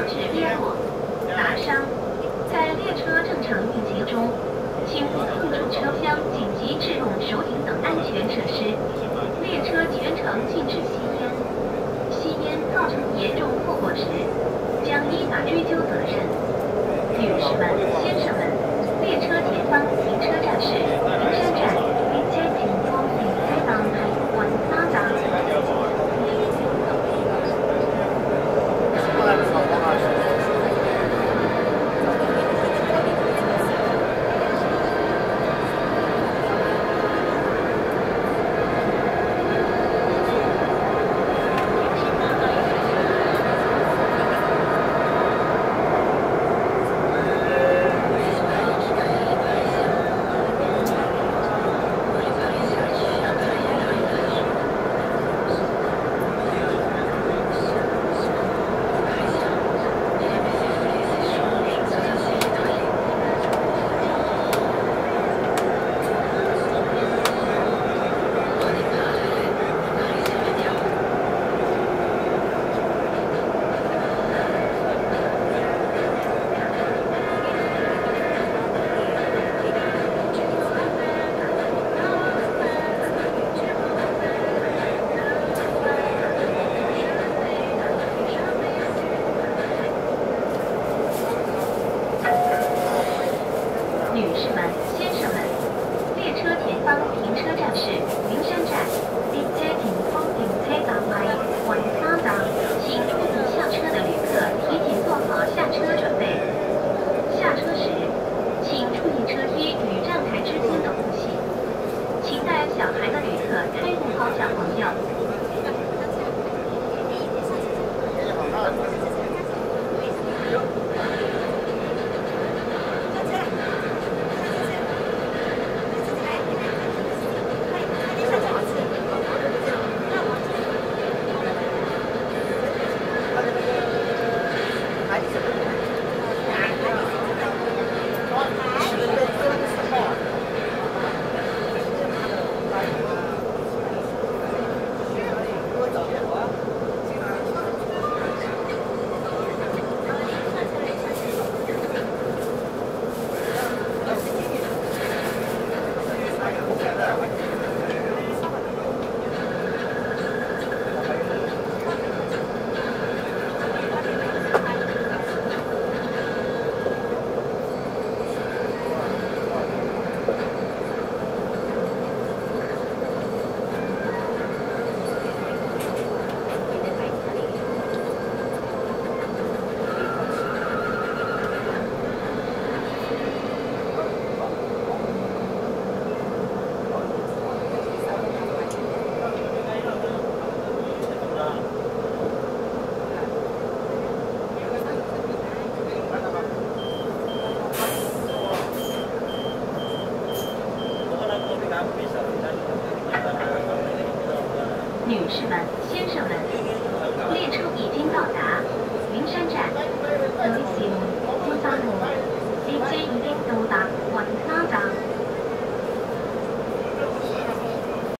防止跌落砸伤在列车正常运行中请勿碰触车厢紧急制动手柄等安全设施列车全程禁止吸烟。吸烟造成严重后果时将依法追究责任。女士们先生们列车前方停车站是女士们先生们列车前方停车站是 life. 女士们先生们列车已经到达。